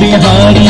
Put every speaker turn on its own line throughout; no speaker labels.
be hard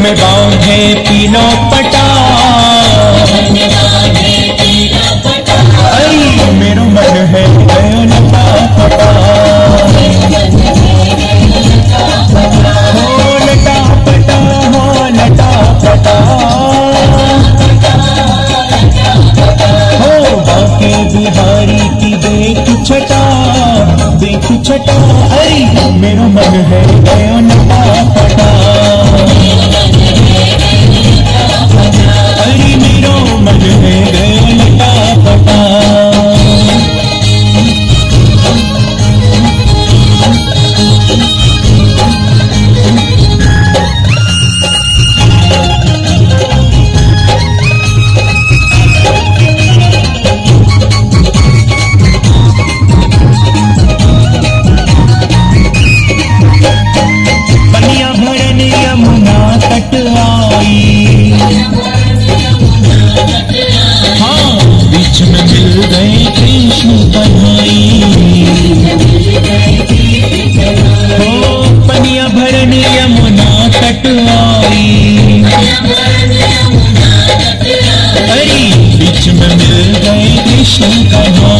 में बांधे पीनो पटा। मेरो मन है नयन का पटा। बिहारी की देख छटा देख छटा। अरे, मेरो मन है नयन कृष्ण खिल गए कृष्ण बनाई ओ, पनिया भरन यमुना कटवाई अरे, बीच में मिल गए कृष्ण कन्हैया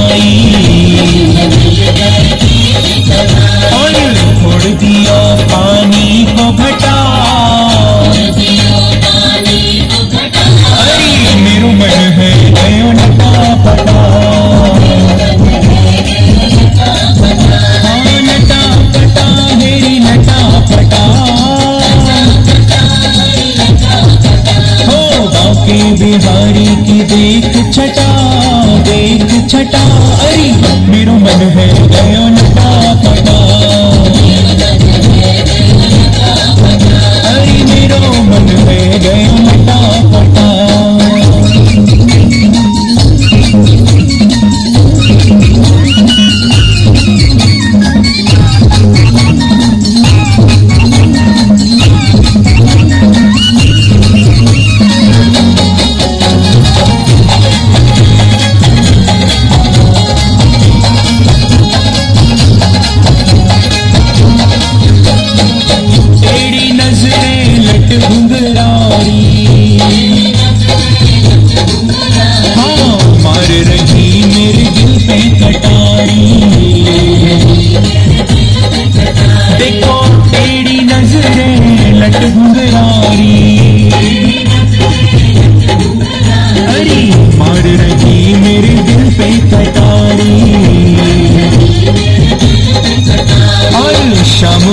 बिहारी की देख छटा देख छटा। अरे मेरो मन है गयो ना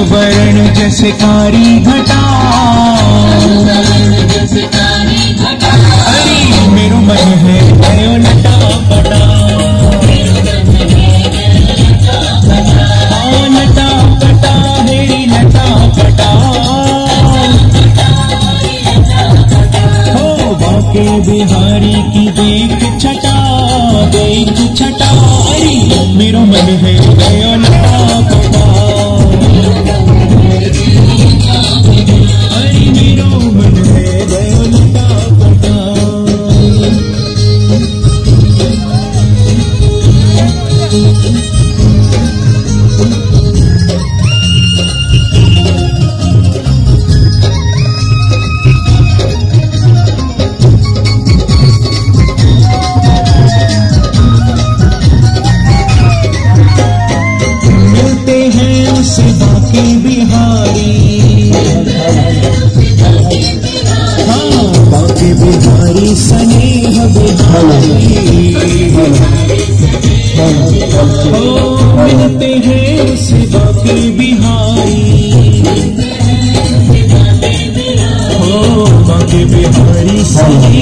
वर्ण जैसे कारी घटा मेरो मन है पटा हो बाके बिहारी की देख छटा देख छटा मेरो मन है बिहारी। हाँ। बाकी बिहारी स्नेह बिहारी। हाँ, मिलते हैं से बाकी बिहारी। हाँ बाकी बिहारी स्नेह